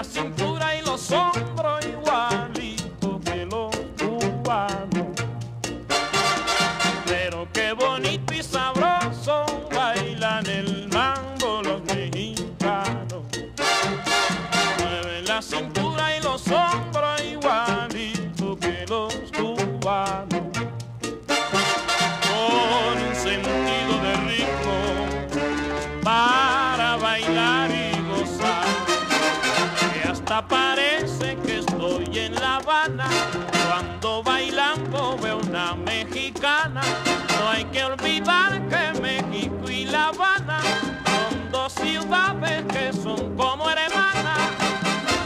la cintura y los hombros igualito que los cubanos. Pero qué bonito y sabroso bailan el mambo los mexicanos. Mueven la cintura y los hombros. Parece que estoy en La Habana cuando bailando veo una mexicana. No hay que olvidar que México y La Habana son dos ciudades que son como hermanas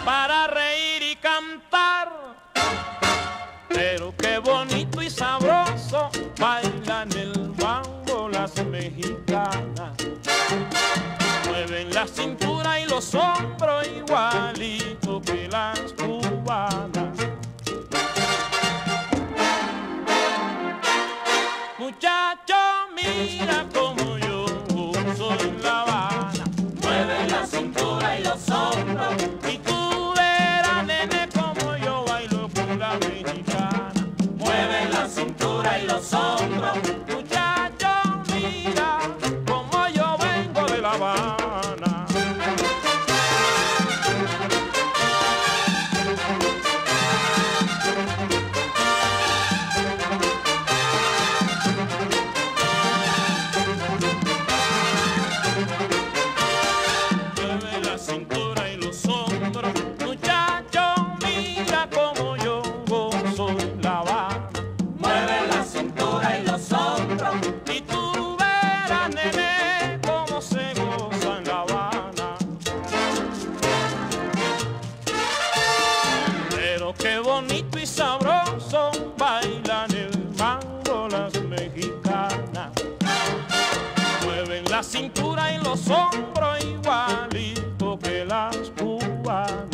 para reír y cantar. Pero qué bonito y sabroso bailan el bango las mexicanas. Mueven la cintura y los hombros igualito mira como yo soy La Habana. Mueve la cintura y los hombros. Y tú verás, nene, como yo bailo con la mexicana. Mueve la cintura y los hombros. Cintura y los hombros, muchacho, mira como yo gozo La Habana. Mueve la cintura y los hombros. Y tú verás, nene, cintura y los hombros igualito que las cubanas.